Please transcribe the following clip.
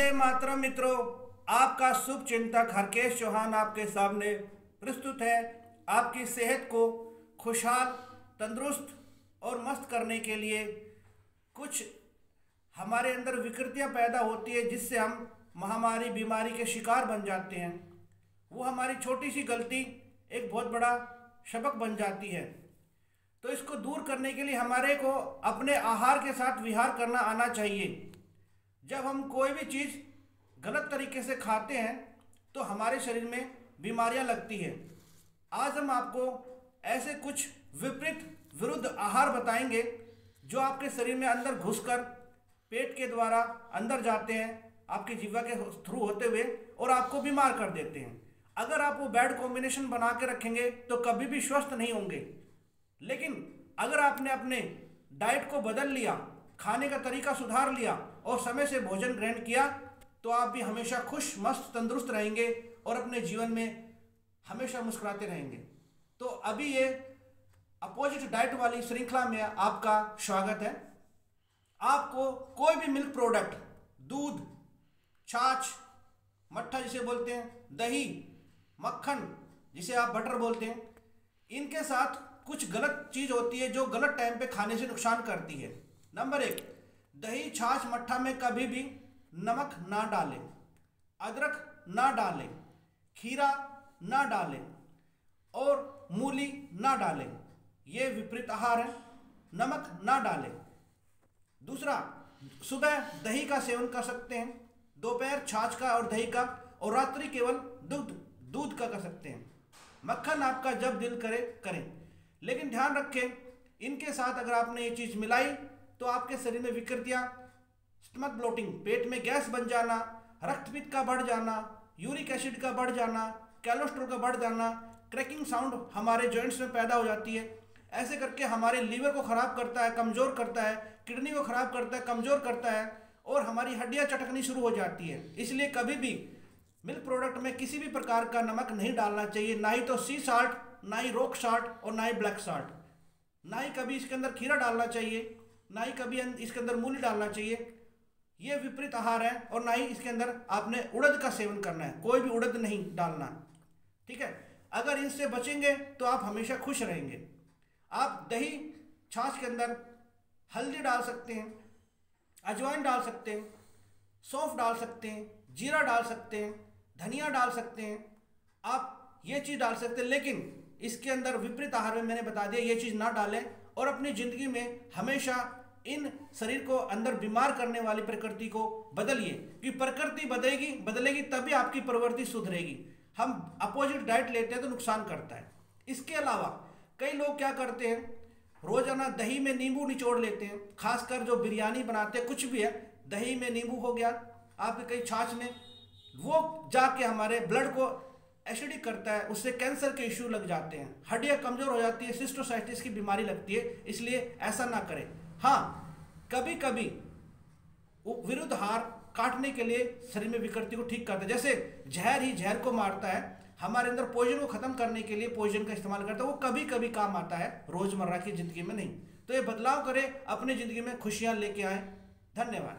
वंदे मातरम मित्रों, आपका शुभ चिंतक हरकेश चौहान आपके सामने प्रस्तुत है। आपकी सेहत को खुशहाल, तंदुरुस्त और मस्त करने के लिए कुछ हमारे अंदर विकृतियाँ पैदा होती है जिससे हम महामारी, बीमारी के शिकार बन जाते हैं। वो हमारी छोटी सी गलती एक बहुत बड़ा सबक बन जाती है। तो इसको दूर करने के लिए हमारे को अपने आहार के साथ विहार करना आना चाहिए। जब हम कोई भी चीज़ गलत तरीके से खाते हैं तो हमारे शरीर में बीमारियाँ लगती है। आज हम आपको ऐसे कुछ विपरीत विरुद्ध आहार बताएँगे, जो आपके शरीर में अंदर घुसकर पेट के द्वारा अंदर जाते हैं, आपकी जीवा के थ्रू होते हुए, और आपको बीमार कर देते हैं। अगर आप वो बैड कॉम्बिनेशन बना के रखेंगे तो कभी भी स्वस्थ नहीं होंगे। लेकिन अगर आपने अपने डाइट को बदल लिया खाने का तरीका सुधार लिया और समय से भोजन ग्रहण किया तो आप भी हमेशा खुश, मस्त, तंदुरुस्त रहेंगे और अपने जीवन में हमेशा मुस्कुराते रहेंगे। तो अभी ये अपोजिट डाइट वाली श्रृंखला में आपका स्वागत है। आपको कोई भी मिल्क प्रोडक्ट, दूध, छाछ, मट्ठा जिसे बोलते हैं, दही, मक्खन जिसे आप बटर बोलते हैं, इनके साथ कुछ गलत चीज़ होती है जो गलत टाइम पे खाने से नुकसान करती है। नंबर एक, दही छाछ मट्ठा में कभी भी नमक ना डालें। अदरक ना डालें। खीरा ना डालें। और मूली ना डालें। ये विपरीत आहार है। नमक ना डालें। दूसरा, सुबह दही का सेवन कर सकते हैं। दोपहर छाछ का और दही का, और रात्रि केवल दूध दूध का कर सकते हैं। मक्खन आपका जब दिल करे, करें। लेकिन ध्यान रखें, इनके साथ अगर आपने ये चीज़ मिलाई तो आपके शरीर में विकृतियाँ स्टमक ब्लोटिंग पेट में गैस बन जाना, रक्तपित्त का बढ़ जाना, यूरिक एसिड का बढ़ जाना कैलोस्ट्रोल का बढ़ जाना क्रैकिंग साउंड हमारे जॉइंट्स में पैदा हो जाती है। ऐसे करके हमारे लीवर को ख़राब करता है, कमज़ोर करता है किडनी को ख़राब करता है, कमज़ोर करता है और हमारी हड्डियाँ चटकनी शुरू हो जाती है। इसलिए कभी भी मिल्क प्रोडक्ट में किसी भी प्रकार का नमक नहीं डालना चाहिए, ना ही तो सी साल्ट ना ही रोक साल्ट और ना ही ब्लैक साल्ट ना ही कभी इसके अंदर खीरा डालना चाहिए। ना ही कभी इसके अंदर मूली डालना चाहिए। ये विपरीत आहार है और ना ही इसके अंदर आपने उड़द का सेवन करना है, कोई भी उड़द नहीं डालना। ठीक है? अगर इनसे बचेंगे तो आप हमेशा खुश रहेंगे। आप दही छाछ के अंदर हल्दी डाल सकते हैं, अजवाइन डाल सकते हैं, सौंफ डाल सकते हैं, जीरा डाल सकते हैं, धनिया डाल सकते हैं। आप ये चीज़ डाल सकते हैं, लेकिन इसके अंदर विपरीत आहार में मैंने बता दिया, ये चीज़ ना डालें और अपनी ज़िंदगी में हमेशा इन शरीर को अंदर बीमार करने वाली प्रकृति को बदलिए। कि प्रकृति बदलेगी बदलेगी, तभी आपकी प्रवृत्ति सुधरेगी हम अपोजिट डाइट लेते हैं तो नुकसान करता है। इसके अलावा कई लोग क्या करते हैं? रोज़ाना दही में नींबू निचोड़ लेते हैं। खासकर जो बिरयानी बनाते हैं, कुछ भी है, दही में नींबू हो गया, आपके कई छाछ में, वो जाके हमारे ब्लड को एसिडिक करता है, उससे कैंसर के इश्यू लग जाते हैं। हड्डियाँ कमज़ोर हो जाती है सिस्टोसाइटिस की बीमारी लगती है, इसलिए ऐसा ना करें। हाँ कभी कभी विरुद्ध हार काटने के लिए शरीर में विकृति को ठीक करता है। जैसे जहर ही जहर को मारता है, हमारे अंदर पॉइजन को खत्म करने के लिए पॉइजन का इस्तेमाल करता है, वो कभी कभी काम आता है, रोज़मर्रा की ज़िंदगी में नहीं। तो ये बदलाव करें, अपनी ज़िंदगी में खुशियाँ लेके आए। धन्यवाद।